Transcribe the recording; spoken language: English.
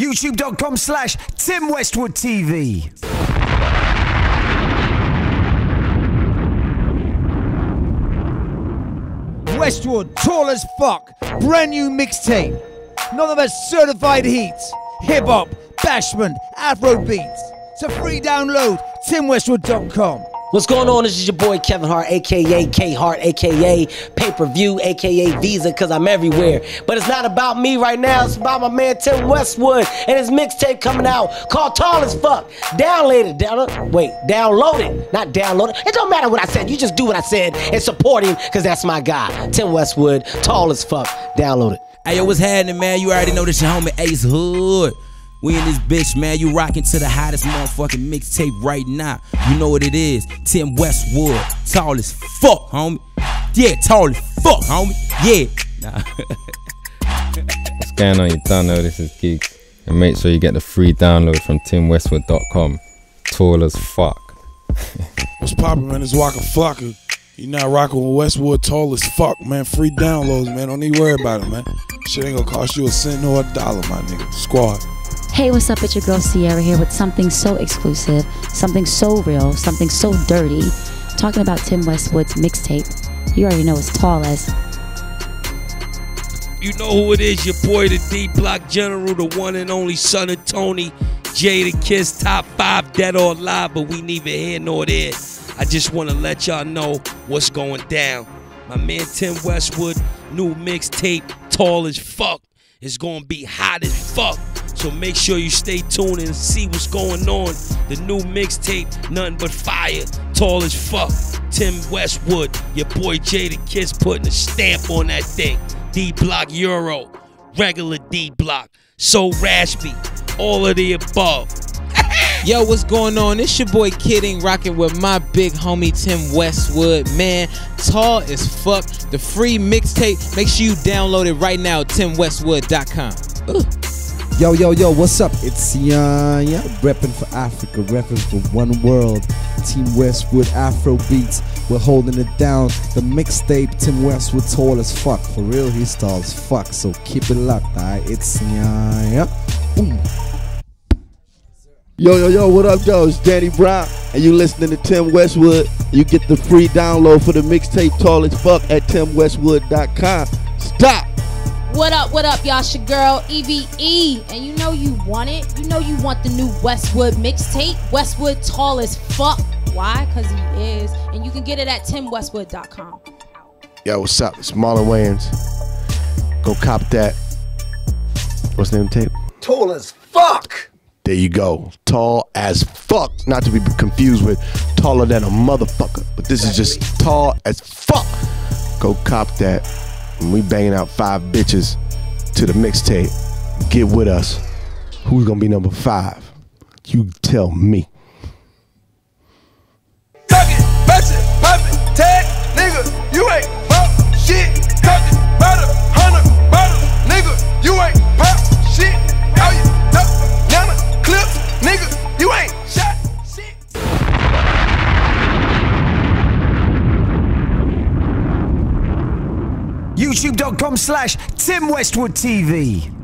YouTube.com slash Tim Westwood TV. Westwood, tall as fuck, brand new mixtape. None of us certified heat, hip hop, bashment, Afro beats. It's a free download, timwestwood.com. What's going on? This is your boy Kevin Hart, aka K Hart, aka Pay Per View, aka Visa, cause I'm everywhere. But it's not about me right now, it's about my man Tim Westwood and his mixtape coming out called Tall as Fuck. Download it, down, wait, download it, not download it. It don't matter what I said, you just do what I said and support him, cause that's my guy. Tim Westwood, Tall as Fuck. Download it. Hey, yo, what's happening, man? You already know this your homie Ace Hood. We in this bitch, man. You rocking to the hottest motherfucking mixtape right now. You know what it is. Tim Westwood. Tall as fuck, homie. Yeah, tall as fuck, homie. Yeah. Nah. Scan on? your don't this is Giggs. And make sure you get the free download from timwestwood.com. Tall as fuck. What's poppin', man? It's Waka Flocka. You not rocking with Westwood tall as fuck, man. Free downloads, man. Don't need to worry about it, man. Shit ain't gonna cost you a cent nor a dollar, my nigga. Squad. Hey, what's up? It's your girl Ciara here with something so exclusive, something so real, something so dirty. Talking about Tim Westwood's mixtape. You already know it's tall as. You know who it is, your boy, the D Block General, the one and only son of Tony, Jadakiss, top five, dead or alive, but we neither here nor there. I just want to let y'all know what's going down. My man Tim Westwood, new mixtape, tall as fuck, It's gonna be hot as fuck. So make sure you stay tuned and see what's going on. The new mixtape, nothing but fire, tall as fuck. Tim Westwood, your boy Jadakiss putting a stamp on that thing. D Block Euro, regular D Block, so raspy, all of the above. Yo, what's going on? It's your boy Kid Ink, rocking with my big homie Tim Westwood. Man, tall as fuck. The free mixtape. Make sure you download it right now, timwestwood.com. Ugh. Yo, yo, yo, what's up? It's Iyanya, repping for Africa, repping for One World, Team Westwood Afro Beats. We're holding it down. The mixtape, Tim Westwood, tall as fuck. For real, he's tall as fuck. So keep it locked, alright? It's Iyanya. Boom. Yo, yo, yo, what up, yo? It's Danny Brown, and you listening to Tim Westwood. You get the free download for the mixtape Tall as Fuck at timwestwood.com. Stop! What up, what up, y'all? It's your girl, EVE. And you know you want it. You know you want the new Westwood mixtape. Westwood tall as fuck. Why? Because he is. And you can get it at timwestwood.com. Yo, what's up? It's Marlon Wayans. Go cop that. What's the name of the tape? Tall as fuck. There you go. Tall as fuck. Not to be confused with taller than a motherfucker. But this is just tall as fuck. Go cop that. And we banging out five bitches to the mixtape. Get with us. Who's gonna be number five? You tell me. YouTube.com slash Tim Westwood TV.